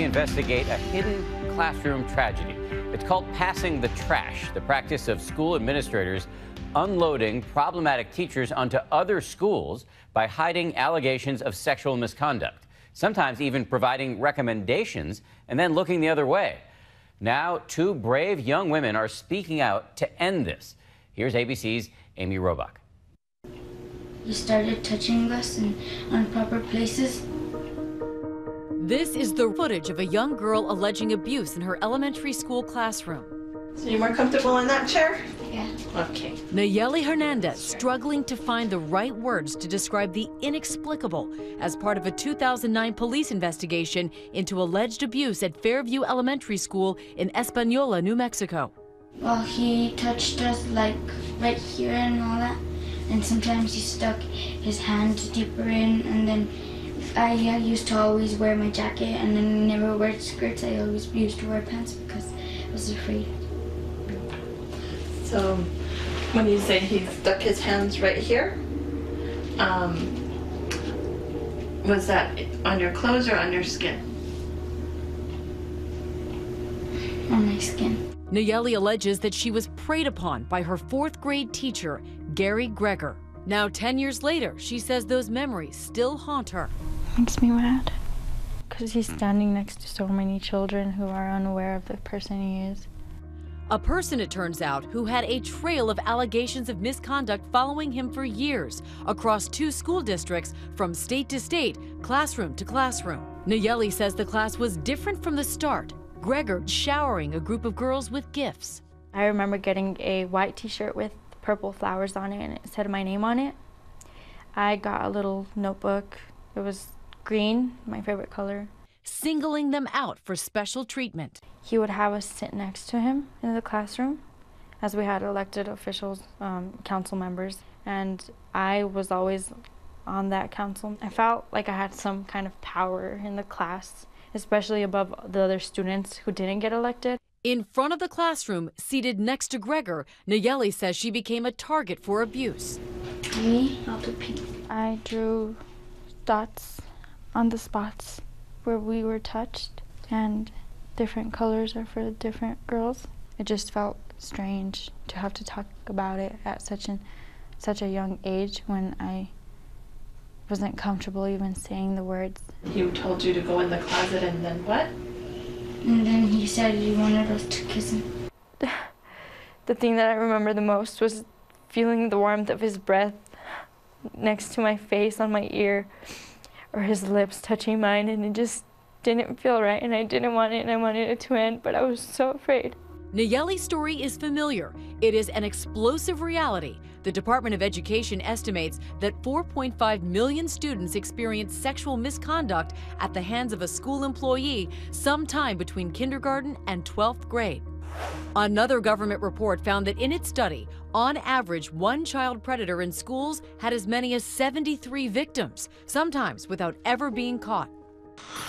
we investigate a hidden classroom tragedy. It's called passing the trash, the practice of school administrators unloading problematic teachers onto other schools by hiding allegations of sexual misconduct, sometimes even providing recommendations and then looking the other way. Now, two brave young women are speaking out to end this. Here's ABC's Amy Robach. He started touching us in unproper places. This is the footage of a young girl alleging abuse in her elementary school classroom. So you're more comfortable in that chair? Yeah. Okay. Nallely Hernandez struggling to find the right words to describe the inexplicable as part of a 2009 police investigation into alleged abuse at Fairview Elementary School in Espanola, New Mexico. Well, he touched us like right here and all that. And sometimes he stuck his hand deeper in. And then I, I used to always wear my jacket and then never wear skirts. I always used to wear pants because I was afraid. So when you say he stuck his hands right here, um, was that on your clothes or on your skin? On my skin. Nallely alleges that she was preyed upon by her fourth grade teacher, Gary Gregor. Now, 10 years later, she says those memories still haunt her. Makes me mad because he's standing next to so many children who are unaware of the person he is. A person, it turns out, who had a trail of allegations of misconduct following him for years across two school districts from state to state, classroom to classroom. Nallely says the class was different from the start. Gregor showering a group of girls with gifts. I remember getting a white t shirt with purple flowers on it and it said my name on it. I got a little notebook. It was green, my favorite color. Singling them out for special treatment. He would have us sit next to him in the classroom as we had elected officials, um, council members, and I was always on that council. I felt like I had some kind of power in the class, especially above the other students who didn't get elected. In front of the classroom, seated next to Gregor, Nallely says she became a target for abuse. Me, I'll do pink. I drew dots on the spots where we were touched, and different colors are for different girls. It just felt strange to have to talk about it at such an such a young age when I wasn't comfortable even saying the words. He told you to go in the closet and then what? And then he said he wanted us to kiss him. The thing that I remember the most was feeling the warmth of his breath next to my face on my ear or his lips touching mine and it just didn't feel right and I didn't want it and I wanted it to end but I was so afraid. Nallely's story is familiar. It is an explosive reality. The Department of Education estimates that 4.5 million students experience sexual misconduct at the hands of a school employee sometime between kindergarten and 12th grade. Another government report found that in its study, on average, one child predator in schools had as many as 73 victims, sometimes without ever being caught.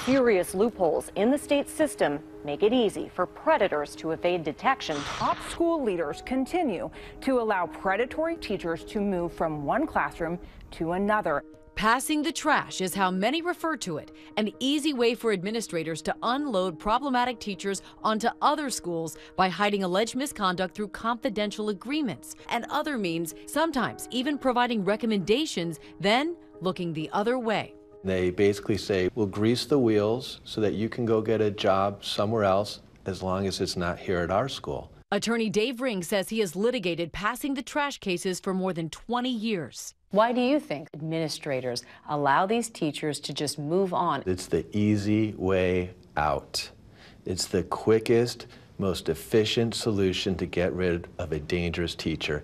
Furious loopholes in the state system make it easy for predators to evade detection. Top school leaders continue to allow predatory teachers to move from one classroom to another. Passing the trash is how many refer to it, an easy way for administrators to unload problematic teachers onto other schools by hiding alleged misconduct through confidential agreements and other means, sometimes even providing recommendations, then looking the other way. They basically say, we'll grease the wheels so that you can go get a job somewhere else as long as it's not here at our school. Attorney Dave Ring says he has litigated passing the trash cases for more than 20 years. Why do you think administrators allow these teachers to just move on? It's the easy way out. It's the quickest, most efficient solution to get rid of a dangerous teacher.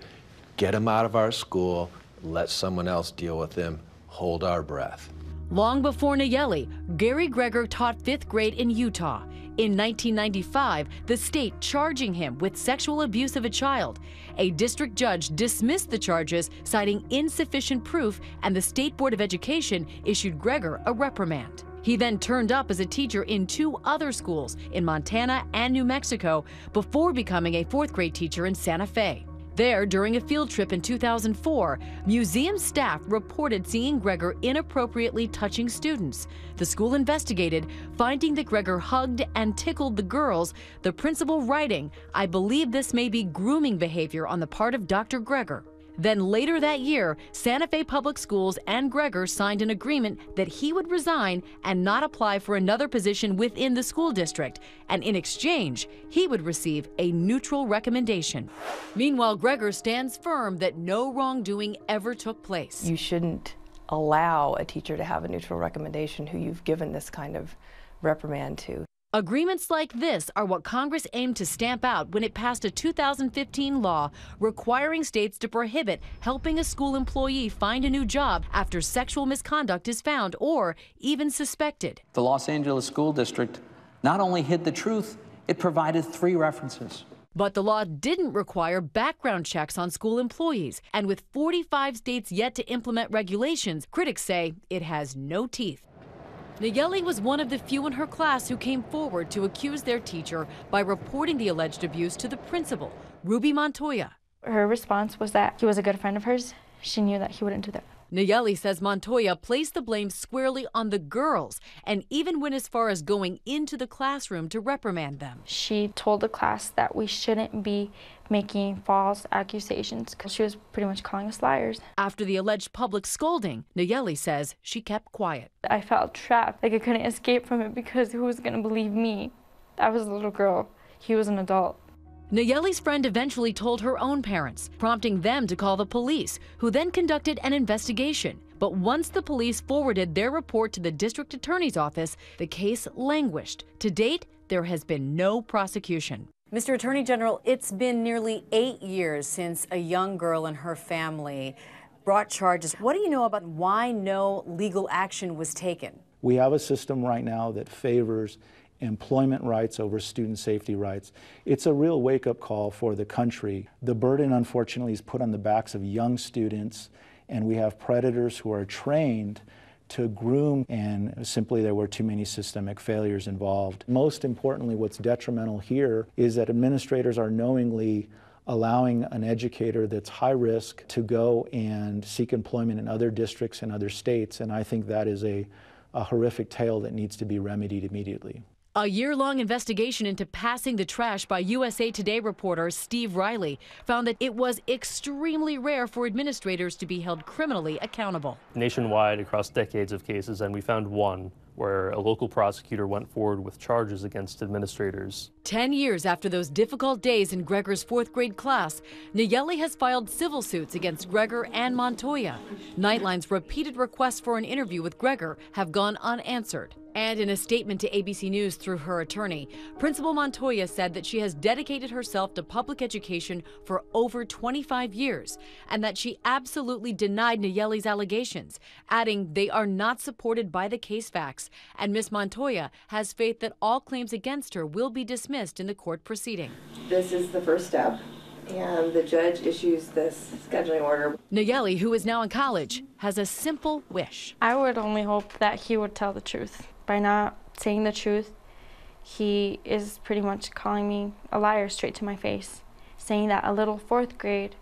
Get him out of our school, let someone else deal with him, hold our breath. Long before Nallely, Gary Gregor taught fifth grade in Utah. In 1995, the state charging him with sexual abuse of a child. A district judge dismissed the charges, citing insufficient proof, and the State Board of Education issued Gregor a reprimand. He then turned up as a teacher in two other schools in Montana and New Mexico before becoming a fourth grade teacher in Santa Fe. There, during a field trip in 2004, museum staff reported seeing Gregor inappropriately touching students. The school investigated, finding that Gregor hugged and tickled the girls, the principal writing, I believe this may be grooming behavior on the part of Dr. Gregor. Then later that year, Santa Fe Public Schools and Gregor signed an agreement that he would resign and not apply for another position within the school district. And in exchange, he would receive a neutral recommendation. Meanwhile, Gregor stands firm that no wrongdoing ever took place. You shouldn't allow a teacher to have a neutral recommendation who you've given this kind of reprimand to. Agreements like this are what Congress aimed to stamp out when it passed a 2015 law requiring states to prohibit helping a school employee find a new job after sexual misconduct is found or even suspected. The Los Angeles School District not only hid the truth, it provided three references. But the law didn't require background checks on school employees. And with 45 states yet to implement regulations, critics say it has no teeth. Nallely was one of the few in her class who came forward to accuse their teacher by reporting the alleged abuse to the principal, Ruby Montoya. Her response was that he was a good friend of hers. She knew that he wouldn't do that. Nallely says Montoya placed the blame squarely on the girls and even went as far as going into the classroom to reprimand them. She told the class that we shouldn't be making false accusations because she was pretty much calling us liars. After the alleged public scolding, Nallely says she kept quiet. I felt trapped, like I couldn't escape from it because who was going to believe me? I was a little girl, he was an adult. Nallely's friend eventually told her own parents, prompting them to call the police, who then conducted an investigation. But once the police forwarded their report to the district attorney's office, the case languished. To date, there has been no prosecution. Mr. Attorney General, it's been nearly eight years since a young girl and her family brought charges. What do you know about why no legal action was taken? We have a system right now that favors employment rights over student safety rights. It's a real wake up call for the country. The burden, unfortunately, is put on the backs of young students, and we have predators who are trained to groom, and simply there were too many systemic failures involved. Most importantly, what's detrimental here is that administrators are knowingly allowing an educator that's high risk to go and seek employment in other districts and other states, and I think that is a, a horrific tale that needs to be remedied immediately. A year long investigation into passing the trash by USA Today reporter Steve Reilly found that it was extremely rare for administrators to be held criminally accountable. Nationwide, across decades of cases, and we found one where a local prosecutor went forward with charges against administrators. Ten years after those difficult days in Gregor's fourth grade class, Nallely has filed civil suits against Gregor and Montoya. Nightline's repeated requests for an interview with Gregor have gone unanswered. And in a statement to ABC News through her attorney, Principal Montoya said that she has dedicated herself to public education for over 25 years and that she absolutely denied Nallely's allegations, adding they are not supported by the case facts. And Ms. Montoya has faith that all claims against her will be dismissed in the court proceeding. This is the first step and the judge issues this scheduling order. Nallely, who is now in college, has a simple wish. I would only hope that he would tell the truth by not saying the truth, he is pretty much calling me a liar straight to my face, saying that a little fourth grade,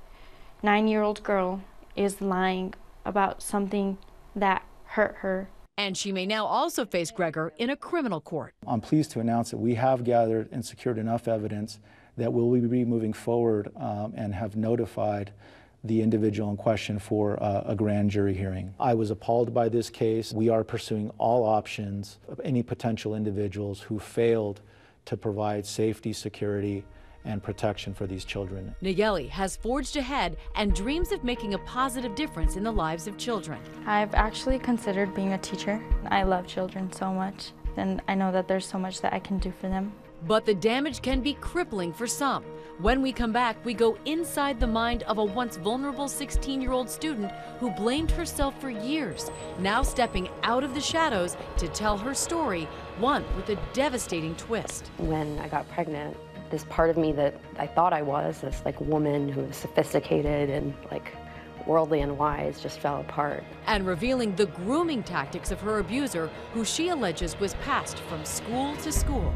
nine year old girl is lying about something that hurt her. And she may now also face Gregor in a criminal court. I'm pleased to announce that we have gathered and secured enough evidence that we'll be moving forward um, and have notified the individual in question for uh, a grand jury hearing. I was appalled by this case. We are pursuing all options of any potential individuals who failed to provide safety, security, and protection for these children. Nallely has forged ahead and dreams of making a positive difference in the lives of children. I've actually considered being a teacher. I love children so much, and I know that there's so much that I can do for them. But the damage can be crippling for some. When we come back, we go inside the mind of a once vulnerable 16 year old student who blamed herself for years, now stepping out of the shadows to tell her story, one with a devastating twist. When I got pregnant, this part of me that I thought I was, this like woman who was sophisticated and like worldly and wise just fell apart. And revealing the grooming tactics of her abuser, who she alleges was passed from school to school.